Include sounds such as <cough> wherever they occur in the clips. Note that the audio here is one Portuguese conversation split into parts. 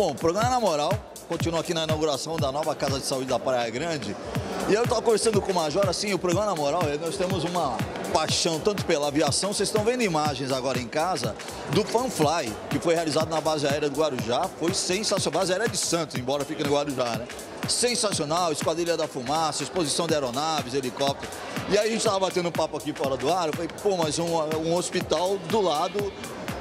Bom, programa Na Moral continua aqui na inauguração da nova Casa de Saúde da Praia Grande. E eu estava conversando com o Major, assim, o programa Na Moral, eh, nós temos uma paixão tanto pela aviação, vocês estão vendo imagens agora em casa do Fanfly, que foi realizado na base aérea do Guarujá, foi sensacional, base aérea de Santos, embora fique no Guarujá, né? Sensacional, Esquadrilha da Fumaça, exposição de aeronaves, helicóptero. E aí a gente estava batendo um papo aqui fora do ar, eu falei, pô, mas um, um hospital do lado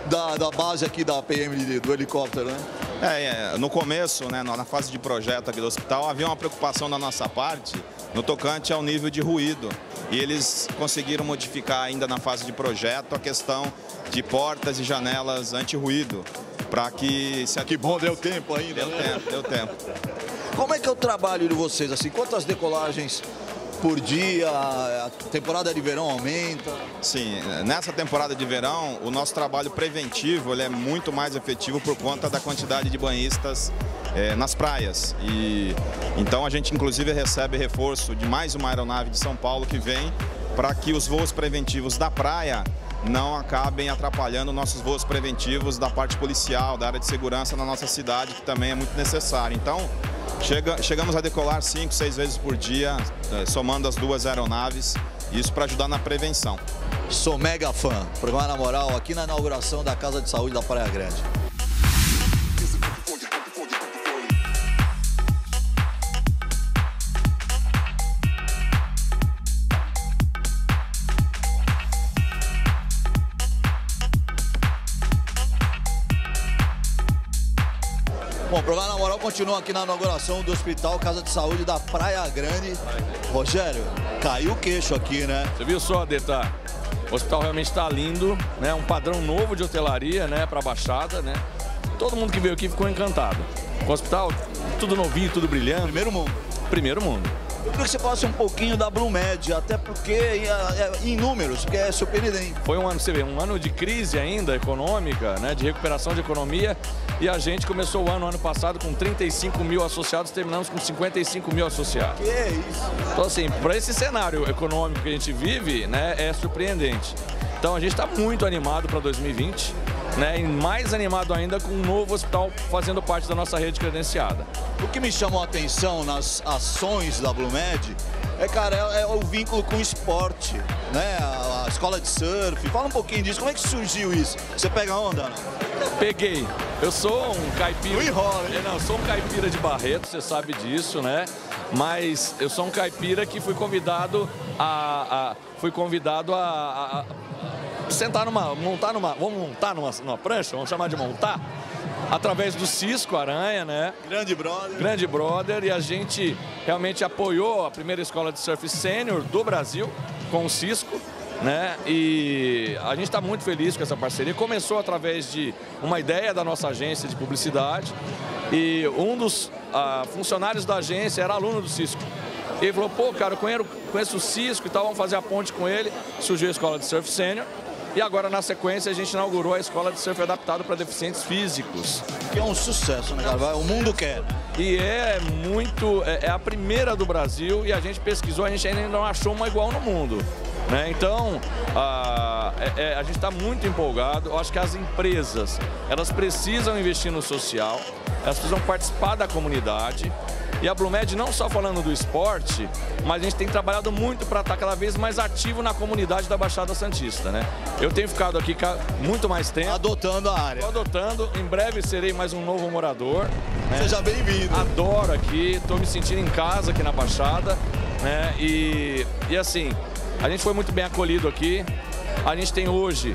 da, da base aqui da PM do helicóptero, né? É, é, no começo, né, na fase de projeto aqui do hospital, havia uma preocupação da nossa parte no tocante ao nível de ruído. E eles conseguiram modificar ainda na fase de projeto a questão de portas e janelas anti-ruído, para que... Se... Que bom, deu tempo ainda, Deu né? tempo, deu tempo. Como é que é o trabalho de vocês, assim, quantas decolagens por dia, a temporada de verão aumenta? Sim, nessa temporada de verão, o nosso trabalho preventivo é muito mais efetivo por conta da quantidade de banhistas é, nas praias. E então a gente inclusive recebe reforço de mais uma aeronave de São Paulo que vem para que os voos preventivos da praia não acabem atrapalhando nossos voos preventivos da parte policial, da área de segurança na nossa cidade, que também é muito necessário. Então, chega, chegamos a decolar cinco, seis vezes por dia, eh, somando as duas aeronaves, isso para ajudar na prevenção. Sou mega fã. Programa Na Moral, aqui na inauguração da Casa de Saúde da Praia Grande. Continua aqui na inauguração do Hospital Casa de Saúde da Praia Grande. Rogério, caiu o queixo aqui, né? Você viu só, Deta? O hospital realmente está lindo, né? Um padrão novo de hotelaria, né? Para Baixada, né? Todo mundo que veio aqui ficou encantado. O hospital, tudo novinho, tudo brilhando. Primeiro mundo. Primeiro mundo. Eu queria que você falasse um pouquinho da Blue Med, até porque é, em números, porque é surpreendente. Foi um ano, você vê, um ano de crise ainda econômica, né? De recuperação de economia. E a gente começou o ano, ano passado, com 35 mil associados, terminamos com 55 mil associados. Que é isso? Então, assim, para esse cenário econômico que a gente vive, né, é surpreendente. Então, a gente está muito animado para 2020, né, e mais animado ainda com um novo hospital fazendo parte da nossa rede credenciada. O que me chamou a atenção nas ações da Blue Med é, cara, é, é o vínculo com o esporte, né? A, a, escola de surf. Fala um pouquinho disso. Como é que surgiu isso? Você pega onda? Não? Peguei. Eu sou um caipira. Não enrola, hein? Não, eu sou um caipira de Barreto, você sabe disso, né? Mas eu sou um caipira que fui convidado a, a fui convidado a, a, sentar numa, montar numa, vamos montar numa, numa prancha, vamos chamar de montar, através do Cisco Aranha, né? Grande brother. Grande brother e a gente realmente apoiou a primeira escola de surf sênior do Brasil com o Cisco. Né? E a gente está muito feliz com essa parceria. Começou através de uma ideia da nossa agência de publicidade e um dos ah, funcionários da agência era aluno do Cisco. Ele falou, pô, cara, eu conheço, conheço o Cisco e tal, vamos fazer a ponte com ele. Surgiu a escola de surf sênior. E agora, na sequência, a gente inaugurou a escola de surf adaptado para deficientes físicos. Que é um sucesso, né, cara? O mundo quer. E é muito. É, é a primeira do Brasil e a gente pesquisou, a gente ainda não achou uma igual no mundo. Né? Então, a, é, a gente está muito empolgado. Eu acho que as empresas elas precisam investir no social, elas precisam participar da comunidade. E a Blumed não só falando do esporte, mas a gente tem trabalhado muito para estar cada vez mais ativo na comunidade da Baixada Santista, né? Eu tenho ficado aqui muito mais tempo. Adotando a área. Estou adotando, em breve serei mais um novo morador. Né? Seja bem-vindo. Adoro aqui, estou me sentindo em casa aqui na Baixada, né? E, e assim, a gente foi muito bem acolhido aqui. A gente tem hoje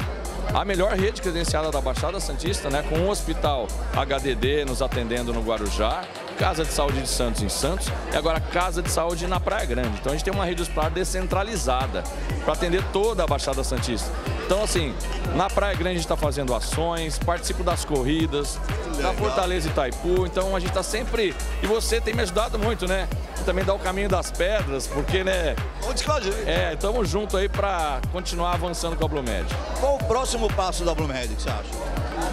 a melhor rede credenciada da Baixada Santista, né? Com um hospital HDD nos atendendo no Guarujá, Casa de Saúde de Santos em Santos e agora Casa de Saúde na Praia Grande. Então a gente tem uma rede hospitalar descentralizada para atender toda a Baixada Santista. Então assim, na Praia Grande a gente está fazendo ações, participo das corridas, da Fortaleza Itaipu, então a gente está sempre... E você tem me ajudado muito, né? Também dá o caminho das pedras, porque, né... Onde gente. É, estamos juntos aí para continuar avançando com a Blumed. Qual o próximo passo da Blumed, que você acha?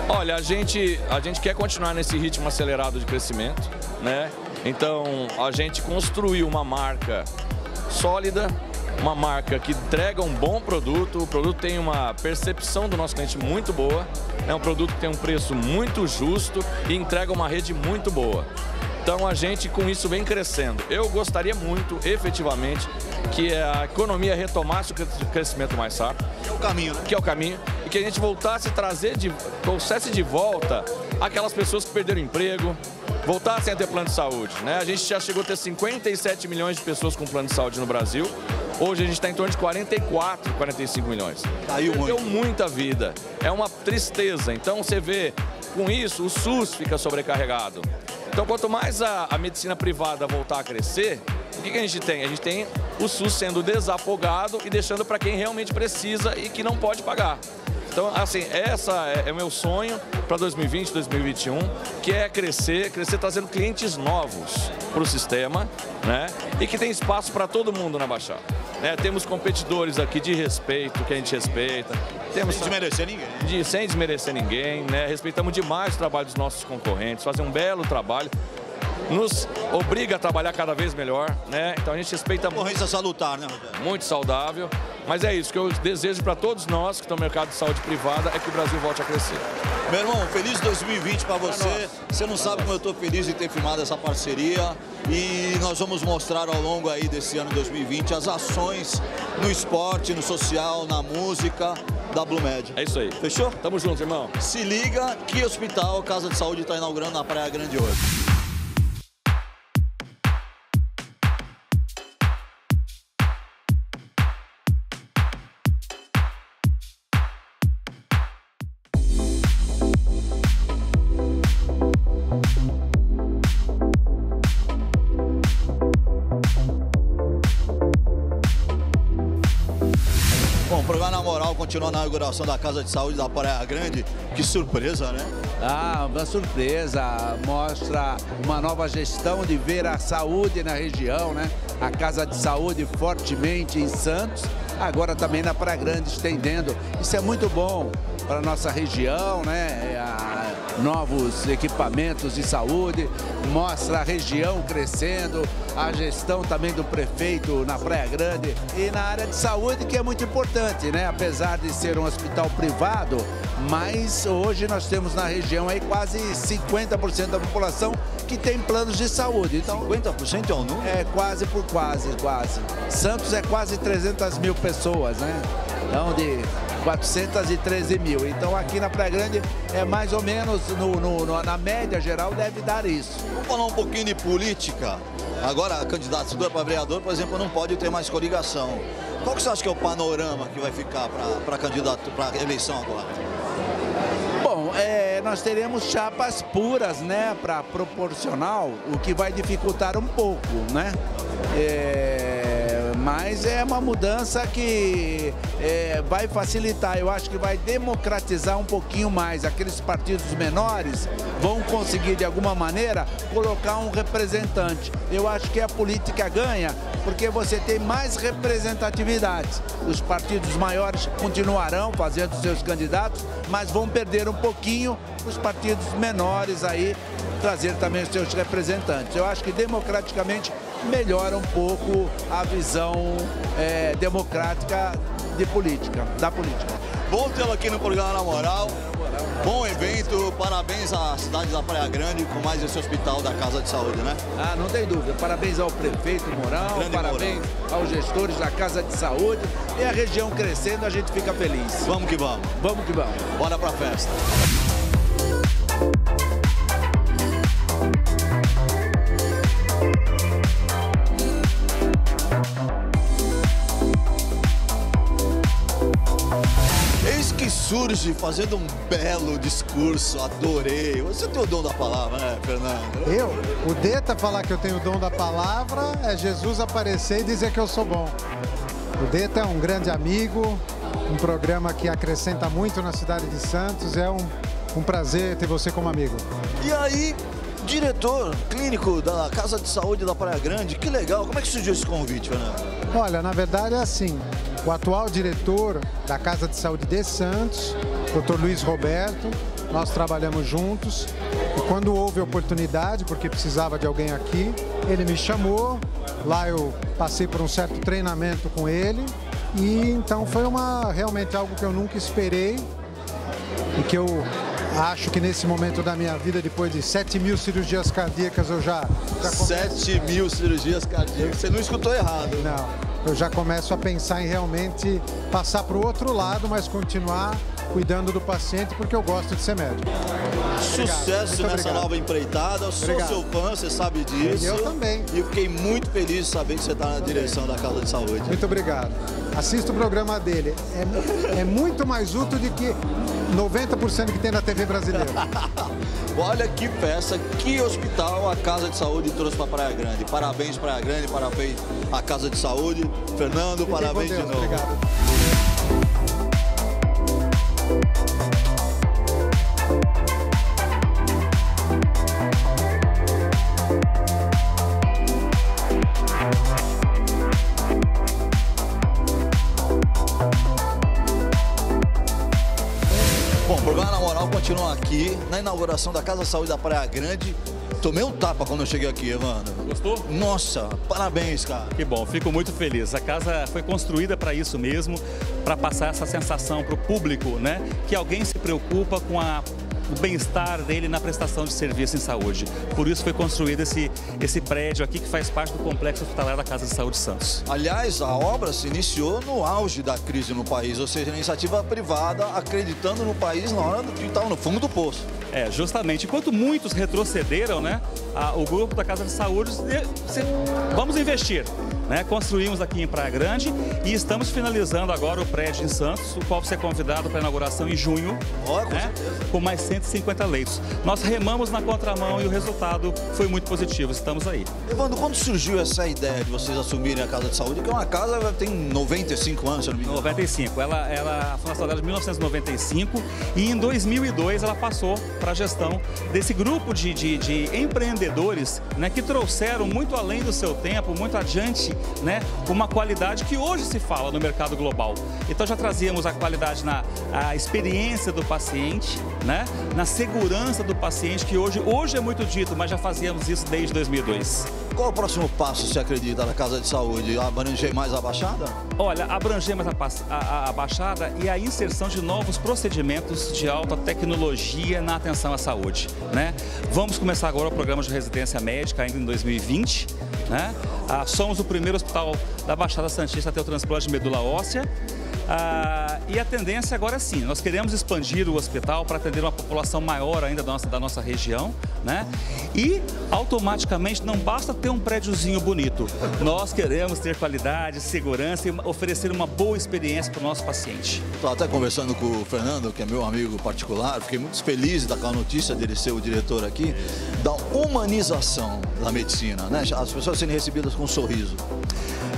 Olha, a gente, a gente quer continuar nesse ritmo acelerado de crescimento, né? Então, a gente construiu uma marca sólida, uma marca que entrega um bom produto, o produto tem uma percepção do nosso cliente muito boa, é um produto que tem um preço muito justo e entrega uma rede muito boa. Então a gente com isso vem crescendo. Eu gostaria muito, efetivamente, que a economia retomasse o crescimento mais rápido. Que é o caminho, né? Que é o caminho. E que a gente voltasse a trazer, de, trouxesse de volta aquelas pessoas que perderam emprego, voltassem a ter plano de saúde. Né? A gente já chegou a ter 57 milhões de pessoas com plano de saúde no Brasil. Hoje a gente está em torno de 44, 45 milhões. Caiu Perdeu muito. muita vida. É uma tristeza. Então você vê, com isso, o SUS fica sobrecarregado. Então quanto mais a, a medicina privada voltar a crescer, o que, que a gente tem? A gente tem o SUS sendo desafogado e deixando para quem realmente precisa e que não pode pagar. Então, assim, essa é, é meu sonho para 2020, 2021, que é crescer, crescer trazendo clientes novos para o sistema, né? E que tem espaço para todo mundo na Baixada. Né? Temos competidores aqui de respeito, que a gente respeita. Temos Sem desmerecer ninguém. de, sem desmerecer ninguém, né? Respeitamos demais o trabalho dos nossos concorrentes, fazem um belo trabalho. Nos obriga a trabalhar cada vez melhor, né? Então a gente respeita Concorrência salutar, né, Rogério? muito saudável. Mas é isso que eu desejo para todos nós que estão no mercado de saúde privada é que o Brasil volte a crescer. Meu irmão, feliz 2020 para você. Você não sabe como eu estou feliz de ter firmado essa parceria e nós vamos mostrar ao longo aí desse ano 2020 as ações no esporte, no social, na música da Blue Med. É isso aí. Fechou? Tamo junto, irmão. Se liga que hospital Casa de Saúde está inaugurando na Praia Grande hoje. Bom, o programa Na Moral continua na inauguração da Casa de Saúde da Praia Grande. Que surpresa, né? Ah, uma surpresa. Mostra uma nova gestão de ver a saúde na região, né? A Casa de Saúde fortemente em Santos, agora também na Praia Grande estendendo. Isso é muito bom para a nossa região, né? A- novos equipamentos de saúde, mostra a região crescendo, a gestão também do prefeito na Praia Grande e na área de saúde, que é muito importante, né? Apesar de ser um hospital privado, mas hoje nós temos na região aí quase 50% da população que tem planos de saúde. Então, 50% é o número? é quase por quase, quase. Santos é quase 300 mil pessoas, né? Então, de 413 mil. Então, aqui na Praia Grande é mais ou menos, no, no- na média geral, deve dar isso. Vamos falar um pouquinho de política. Agora, candidato para vereador, por exemplo, não pode ter mais coligação. Qual que você acha que é o panorama que vai ficar para candidato, para eleição agora? Bom, é, nós teremos chapas puras, né, para proporcional, o que vai dificultar um pouco, né? É, mas é uma mudança que é, vai facilitar, eu acho que vai democratizar um pouquinho mais. Aqueles partidos menores vão conseguir, de alguma maneira, colocar um representante. Eu acho que a política ganha porque você tem mais representatividade. Os partidos maiores continuarão fazendo seus candidatos, mas vão perder um pouquinho os partidos menores aí trazer também os seus representantes. Eu acho que democraticamente melhora um pouco a visão eh, democrática de política, da política. Bom tê-lo aqui no programa Na Moral. Bom evento, parabéns à cidade da Praia Grande com mais esse hospital da Casa de Saúde, né? Ah, não tem dúvida. Parabéns ao prefeito Mourão, Grande parabéns aos gestores da Casa de Saúde. E a região crescendo, a gente fica feliz. Vamos que vamos. Vamos que vamos. Bora pra festa. Surge fazendo um belo discurso, adorei. Você tem o dom da palavra, né, Fernando? Eu? O Deta falar que eu tenho o dom da palavra é Jesus aparecer e dizer que eu sou bom. O Deta é um grande amigo, um programa que acrescenta muito na cidade de Santos. É um, um prazer ter você como amigo. E aí, diretor clínico da Casa de Saúde da Praia Grande, que legal. Como é que surgiu esse convite, Fernando? Olha, na verdade é assim. O atual diretor da Casa de Saúde de Santos, Dr. Luiz Roberto, nós trabalhamos juntos. E quando houve oportunidade, porque precisava de alguém aqui, ele me chamou Lá eu passei por um certo treinamento com ele e então foi uma realmente algo que eu nunca esperei e que eu acho que nesse momento da minha vida, depois de 7 mil cirurgias cardíacas, eu já. já começo... 7 mil cirurgias cardíacas, você não escutou errado. Não eu já começo a pensar em realmente passar para o outro lado, mas continuar cuidando do paciente porque eu gosto de ser médico. Sucesso nessa nova empreitada. Eu sou obrigado. seu fã, você sabe disso. Eu também. E fiquei muito feliz de saber que você está na direção da Casa de Saúde. Muito obrigado. Assista o programa dele. É, é muito mais útil do que 90% que tem na TV brasileira. <laughs> Olha que peça, que hospital a Casa de Saúde trouxe para Praia Grande. Parabéns, Praia Grande, parabéns à Casa de Saúde. Fernando, parabéns de novo. Obrigado. Continua aqui na inauguração da Casa Saúde da Praia Grande. Tomei um tapa quando eu cheguei aqui, Evandro. Gostou? Nossa, parabéns, cara. Que bom, fico muito feliz. A casa foi construída para isso mesmo, para passar essa sensação para o público, né? Que alguém se preocupa com a o bem-estar dele na prestação de serviço em saúde. Por isso foi construído esse, esse prédio aqui que faz parte do complexo hospitalar da Casa de Saúde Santos. Aliás, a obra se iniciou no auge da crise no país, ou seja, a iniciativa privada acreditando no país na hora que estava no fundo do poço. É, justamente. Enquanto muitos retrocederam, né, a, o grupo da Casa de Saúde, se, vamos investir. Né? Construímos aqui em Praia Grande e estamos finalizando agora o prédio em Santos, o qual você é convidado para a inauguração em junho, oh, com, né? com mais 150 leitos. Nós remamos na contramão e o resultado foi muito positivo. Estamos aí. Evandro, quando surgiu essa ideia de vocês assumirem a Casa de Saúde, que é uma casa que tem 95 anos, se não me engano? 95. Ela, ela, a fundação dela é de 1995 e em 2002 ela passou para a gestão desse grupo de, de, de empreendedores né, que trouxeram muito além do seu tempo, muito adiante né, uma qualidade que hoje se fala no mercado global. Então já trazíamos a qualidade na a experiência do paciente, né, na segurança do paciente, que hoje, hoje é muito dito, mas já fazíamos isso desde 2002. Qual o próximo passo, se acredita, da Casa de Saúde? Abranger mais a Baixada? Olha, abranger mais a, a, a Baixada e a inserção de novos procedimentos de alta tecnologia na atenção à saúde. Né? Vamos começar agora o programa de residência médica ainda em 2020. Né? Ah, somos o primeiro hospital da Baixada Santista a ter o transplante de medula óssea. Ah, e a tendência agora sim, nós queremos expandir o hospital para atender uma população maior ainda da nossa, da nossa região, né? E automaticamente não basta ter um prédiozinho bonito, nós queremos ter qualidade, segurança e oferecer uma boa experiência para o nosso paciente. Estou até conversando com o Fernando, que é meu amigo particular, fiquei muito feliz com a notícia dele ser o diretor aqui, da humanização da medicina, né? As pessoas sendo recebidas com um sorriso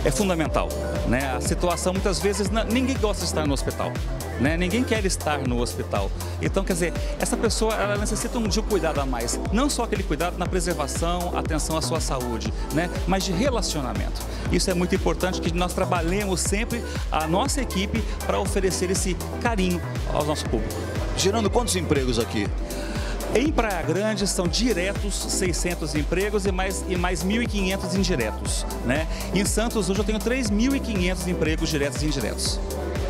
é fundamental. Né? A situação, muitas vezes, ninguém gosta de estar no hospital. Né? Ninguém quer estar no hospital. Então, quer dizer, essa pessoa ela necessita de um cuidado a mais. Não só aquele cuidado na preservação, atenção à sua saúde, né? mas de relacionamento. Isso é muito importante que nós trabalhemos sempre a nossa equipe para oferecer esse carinho ao nosso público. Gerando quantos empregos aqui? Em Praia Grande são diretos 600 empregos e mais, e mais 1.500 indiretos. Né? Em Santos hoje eu tenho 3.500 empregos diretos e indiretos.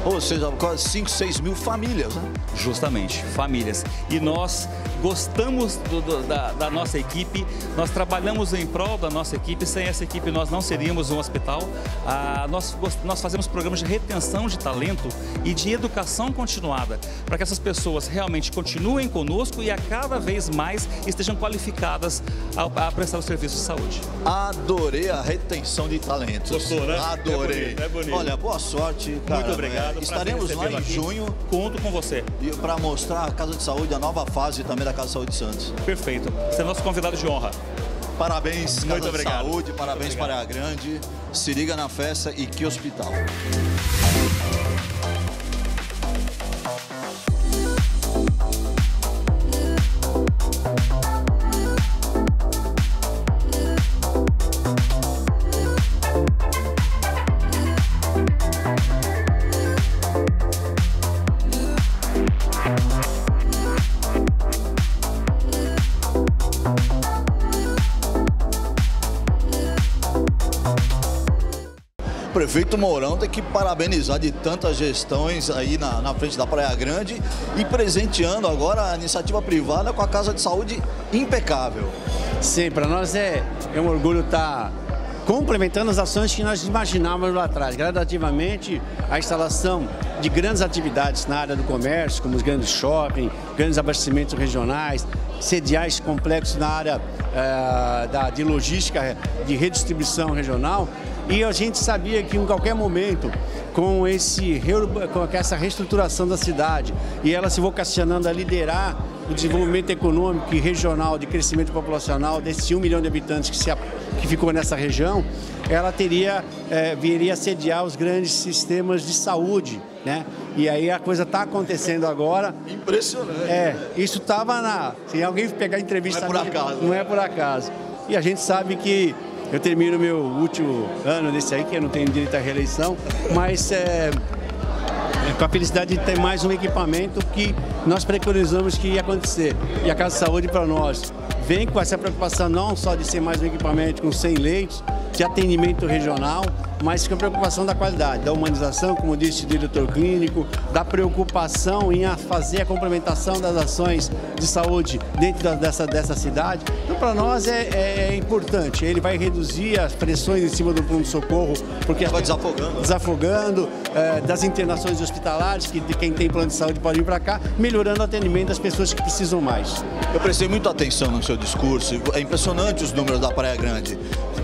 Ou seja, quase 5, 6 mil famílias, né? Justamente, famílias. E nós gostamos do, do, da, da, nossa equipe, nós trabalhamos em prol da nossa equipe, sem essa equipe nós não seríamos um hospital. Ah, nós, nós fazemos programas de retenção de talento e de educação continuada, para que essas pessoas realmente continuem conosco e a cada vez mais estejam qualificadas a, a prestar o serviço de saúde. Adorei a retenção de talentos. Gostou, né? Adorei. É bonito, é bonito. Olha, boa sorte. Cara, Muito obrigado. Obrigado. Estaremos lá em aqui. junho. Conto com você. Para mostrar a Casa de Saúde, a nova fase também da Casa de Saúde Santos. Perfeito. Você é nosso convidado de honra. Parabéns, Casa Muito obrigado. de Saúde, parabéns para a Grande. Se liga na festa e que hospital. Prefeito Mourão tem que parabenizar de tantas gestões aí na, na frente da Praia Grande e presenteando agora a iniciativa privada com a Casa de Saúde impecável. Sim, para nós é, é um orgulho estar. Tá complementando as ações que nós imaginávamos lá atrás. Gradativamente, a instalação de grandes atividades na área do comércio, como os grandes shopping, grandes abastecimentos regionais, sediais complexos na área uh, da, de logística, de redistribuição regional. E a gente sabia que em qualquer momento, com, esse, com essa reestruturação da cidade e ela se vocacionando a liderar o desenvolvimento econômico e regional, de crescimento populacional desse 1 milhão de habitantes que, se, que ficou nessa região, ela teria, é, viria a sediar os grandes sistemas de saúde, né? E aí a coisa está acontecendo agora. Impressionante. É, isso estava na... Se alguém pegar entrevista... Não é por acaso. Não é por acaso. E a gente sabe que eu termino meu último ano desse aí, que eu não tenho direito à reeleição, mas é, com a felicidade de ter mais um equipamento que nós preconizamos que ia acontecer. E a Casa de Saúde para nós vem com essa preocupação não só de ser mais um equipamento com 100 leitos, de atendimento regional, mas com a preocupação da qualidade, da humanização, como disse o diretor clínico, da preocupação em fazer a complementação das ações de saúde dentro dessa, dessa cidade. Então, para nós é, é, é, importante. Ele vai reduzir as pressões em cima do pronto-socorro, porque vai desafogando, desafogando é, das internações hospitalares, que quem tem plano de saúde pode vir para cá, melhorando o atendimento das pessoas que precisam mais. Eu prestei muita atenção no seu discurso. É impressionante os números da Praia Grande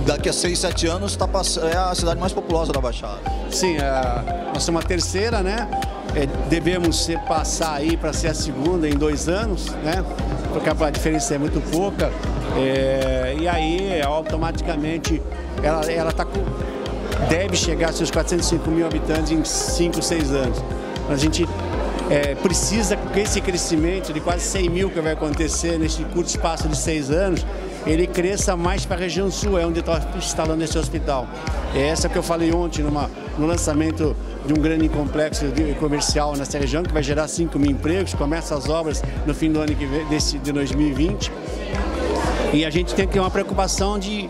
daqui a 6, 7 anos tá, é a cidade mais populosa da Baixada. Sim, é, nós somos a terceira, né? É, devemos ser, passar aí para ser a segunda em dois anos, né? Porque a diferença é muito pouca. É, e aí, automaticamente, ela, ela tá com, deve chegar a seus 405 mil habitantes em 5, 6 anos. A gente é, precisa que esse crescimento de quase 100 mil que vai acontecer nesse curto espaço de seis anos, ele cresça mais para a região sul, é onde está instalando esse hospital. É essa que eu falei ontem numa, no lançamento de um grande complexo comercial nessa região, que vai gerar 5 mil empregos, começa as obras no fim do ano que vem, desse, de 2020. E a gente tem que ter uma preocupação de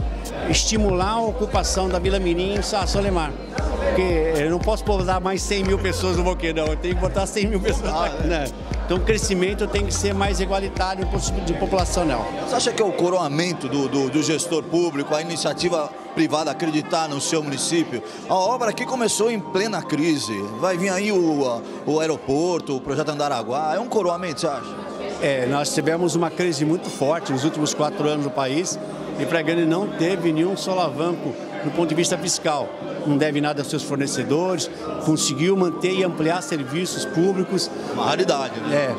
estimular a ocupação da Vila Mirim em Solemar. Porque eu não posso pousar mais 100 mil pessoas no Boqueirão, eu tenho que botar 100 mil pessoas ah, aqui, né? Então o crescimento tem que ser mais igualitário de populacional. Você acha que é o coroamento do, do, do, gestor público, a iniciativa privada acreditar no seu município? A obra aqui começou em plena crise. Vai vir aí o, o aeroporto, o projeto Andaraguá. É um coroamento, você acha? É, nós tivemos uma crise muito forte nos últimos quatro anos no país e Pregani não teve nenhum solavanco do ponto de vista fiscal. Não deve nada aos seus fornecedores, conseguiu manter e ampliar serviços públicos. Uma raridade, né?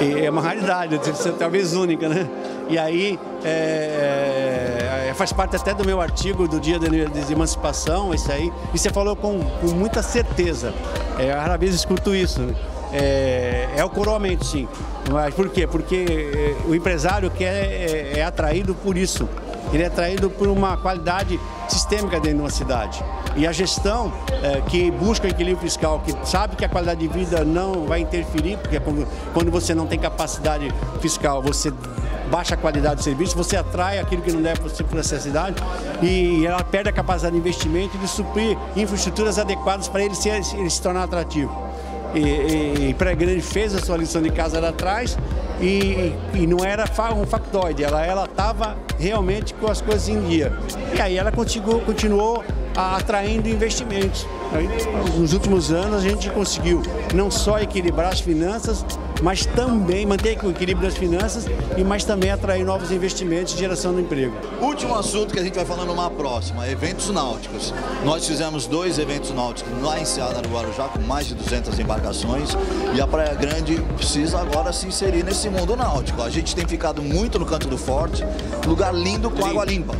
É, é uma raridade, <laughs> talvez única, né? E aí é, é, faz parte até do meu artigo do dia de emancipação, isso aí. E você falou com, com muita certeza. É, rara vez escuto isso. Né? É, é o coroamento, sim. Mas por quê? Porque é, o empresário quer, é, é atraído por isso. Ele é atraído por uma qualidade sistêmica dentro de uma cidade. E a gestão é, que busca o equilíbrio fiscal, que sabe que a qualidade de vida não vai interferir, porque quando, quando você não tem capacidade fiscal, você baixa a qualidade do serviço, você atrai aquilo que não deve por essa cidade e ela perde a capacidade de investimento e de suprir infraestruturas adequadas para ele se, ele se tornar atrativo e, e, e Pré-Grande fez a sua lição de casa lá atrás e, e não era um factoide, ela estava realmente com as coisas em dia. E aí ela continuou, continuou atraindo investimentos. Nos últimos anos a gente conseguiu não só equilibrar as finanças, mas também manter o equilíbrio das finanças e mais também atrair novos investimentos e geração de emprego. Último assunto que a gente vai falar numa próxima, eventos náuticos. Nós fizemos dois eventos náuticos lá em Seara do Guarujá com mais de 200 embarcações e a Praia Grande precisa agora se inserir nesse mundo náutico. A gente tem ficado muito no canto do forte, lugar lindo com água limpa.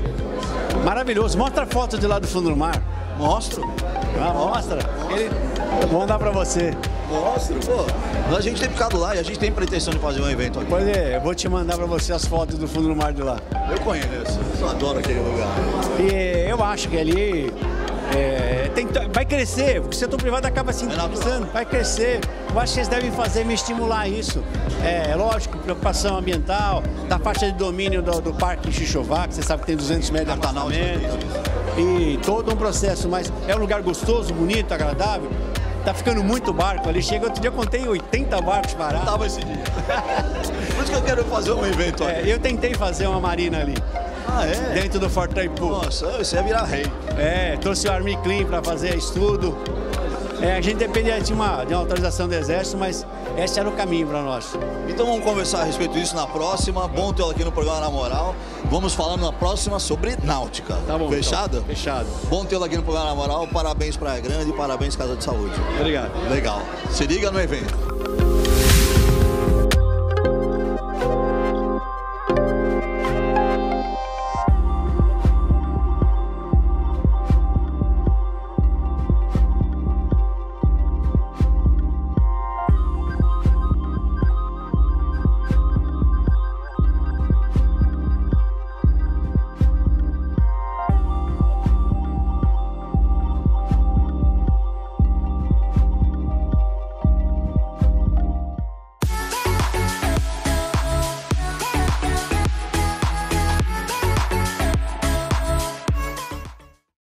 Maravilhoso. Mostra a foto de lá do fundo do mar. Mostro. Ah, mostra. Ele... Vou mandar pra você. Mostro, pô. A gente tem ficado lá e a gente tem pretensão de fazer um evento aqui. Pois é, eu vou te mandar pra você as fotos do fundo do mar de lá. Eu conheço, eu adoro aquele lugar. E eu acho que ali é, tem, vai crescer, o setor privado acaba se interessando, vai crescer. Eu acho que eles devem fazer, me estimular isso. É, lógico, preocupação ambiental, da faixa de domínio do, do Parque Xixová, que você sabe que tem 200 metros de apartamento. e todo um processo, mas é um lugar gostoso, bonito, agradável. Tá ficando muito barco ali. Chega outro dia eu contei 80 barcos parados. Tava esse dia. <laughs> Por isso que eu quero fazer um evento É, aqui. eu tentei fazer uma marina ali, Ah, é? dentro do Forte Taipu. Nossa, você ia virar rei. É, trouxe o Army Clean para fazer estudo. É, a gente dependia de uma, de uma autorização do Exército, mas esse era o caminho para nós. Então vamos conversar a respeito disso na próxima. Bom tê-lo aqui no programa Na Moral. Vamos falando na próxima sobre náutica. Tá bom. Fechado? então. Fechado. Bom tê-lo aqui no programa Na Moral. Parabéns Praia Grande parabéns Casa de Saúde. Obrigado. Legal. Se liga no evento.